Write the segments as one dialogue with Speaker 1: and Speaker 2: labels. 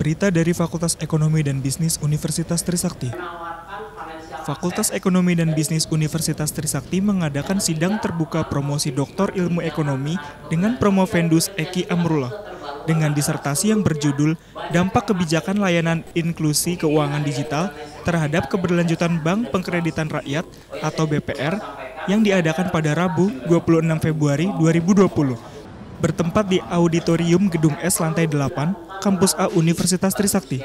Speaker 1: Berita dari Fakultas Ekonomi dan Bisnis Universitas Trisakti. Fakultas Ekonomi dan Bisnis Universitas Trisakti mengadakan sidang terbuka promosi Doktor Ilmu Ekonomi dengan promovendus Eki Amrullah dengan disertasi yang berjudul Dampak Kebijakan Layanan Inklusi Keuangan Digital terhadap Keberlanjutan Bank Pengkreditan Rakyat atau BPR yang diadakan pada Rabu 26 Februari 2020 bertempat di Auditorium Gedung S lantai 8, Kampus A Universitas Trisakti.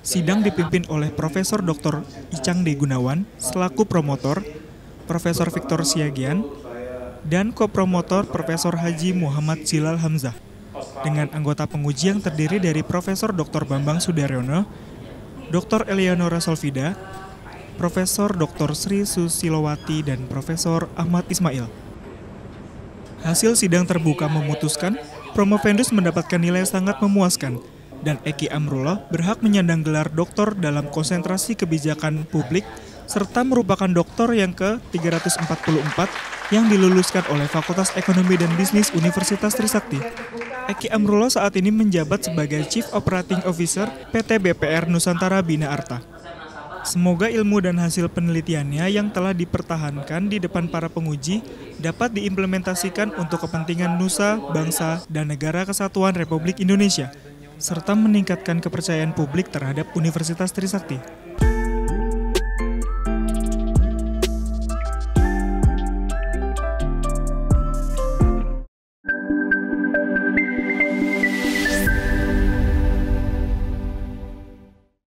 Speaker 1: Sidang dipimpin oleh Profesor Dr. Icang D. Gunawan selaku promotor, Profesor Victor Siagian, dan kopromotor Profesor Haji Muhammad Silal Hamzah dengan anggota penguji yang terdiri dari Profesor Dr. Bambang Sudaryono, Dr. Eleonora Solvida, Profesor Dr. Sri Susilowati, dan Profesor Ahmad Ismail. Hasil sidang terbuka memutuskan Promovendus mendapatkan nilai sangat memuaskan dan Eki Amrullah berhak menyandang gelar doktor dalam konsentrasi kebijakan publik serta merupakan doktor yang ke-344 yang diluluskan oleh Fakultas Ekonomi dan Bisnis Universitas Trisakti. Eki Amrullah saat ini menjabat sebagai Chief Operating Officer PT BPR Nusantara Bina Arta. Semoga ilmu dan hasil penelitiannya yang telah dipertahankan di depan para penguji dapat diimplementasikan untuk kepentingan nusa, bangsa, dan negara kesatuan Republik Indonesia, serta meningkatkan kepercayaan publik terhadap Universitas Trisakti.